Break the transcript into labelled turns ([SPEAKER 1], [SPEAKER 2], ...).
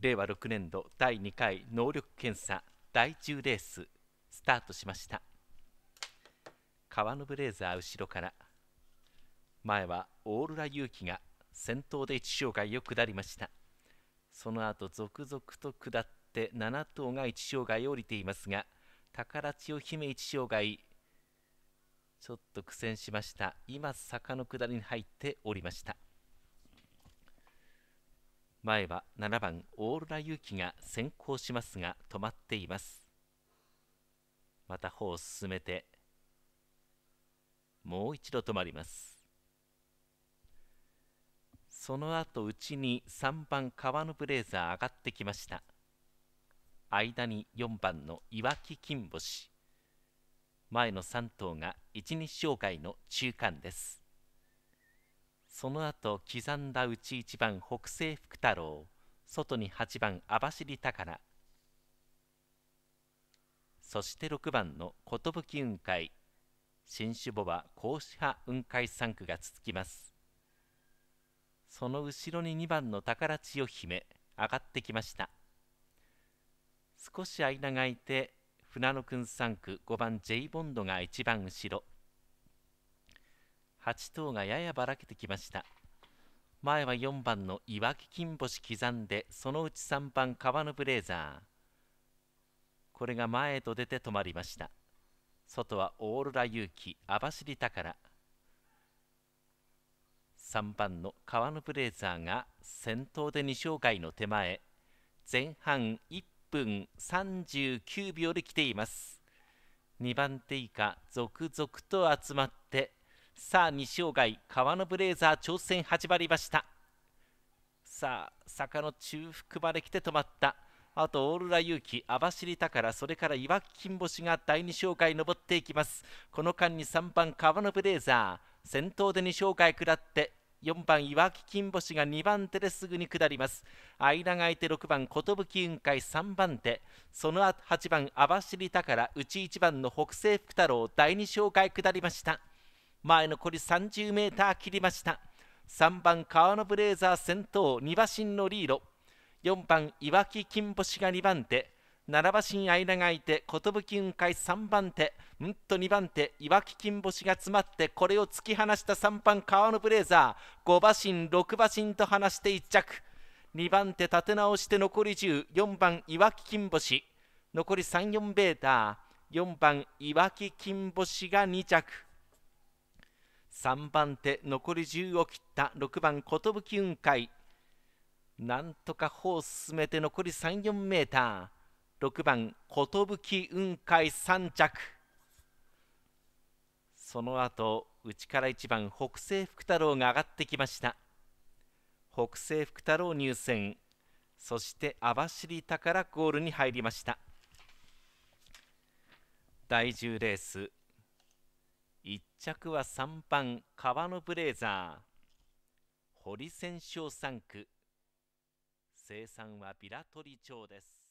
[SPEAKER 1] 令和6年度第2回能力検査第10レーススタートしました。川のブレーザー後ろから前はオーロラ勇気が先頭で1障害を下りました。その後続々と下って7頭が1障害を降りていますが宝千代姫1障害ちょっと苦戦しました。今坂の下りに入っておりました。前は7番オーロラ勇気が先行しますが止まっています。また歩を進めてもう一度止まります。その後内に3番川のブレーザー上がってきました。間に4番のいわき金星。前の3頭が1、2障害の中間です。その後刻んだ内1番北西福太郎。外に8番網走宝そして6番の寿雲海新種母は甲子派雲海3区が続きます。その後ろに2番の宝千代姫上がってきました。少し間が空いて船野くん3区5番 J ボンドが一番後ろ。8頭がややばらけてきました。前は4番のいわき金星刻んでそのうち3番川のブレーザー。これが前へと出て止まりました。外はオーロラ勇気網走宝3番の川のブレーザーが先頭で2障害の手前。前半1分39秒で来ています。2番手以下続々と集まってさあ2障害川のブレーザー挑戦始まりました。さあ坂の中腹まで来て止まった。あとオーロラ勇気網走宝それからいわき金星が第2障害登っていきます。この間に3番川のブレーザー先頭で2障害下って4番いわき金星が2番手ですぐに下ります。間が空いて6番寿雲海3番手。その後8番網走宝内1番の北西福太郎第2障害下りました。前残り 30m 切りました。3番川のブレーザー先頭2馬身のリード。4番いわき金星が2番手。7馬身間がいて寿雲海3番手。うんと2番手いわき金星が詰まってこれを突き放した3番川のブレーザー。5馬身6馬身と離して1着。2番手立て直して残り104番いわき金星。残り34ベーター。4番いわき金星が2着。3番手残り10を切った6番寿雲海なんとか歩を進めて残り34メーター。6番寿雲海3着。その後内から1番北西福太郎が上がってきました。北西福太郎入選。そして網走宝ゴールに入りました。第10レース着は3番川のブレーザー。堀千勝3区。生産はビラトリ町です。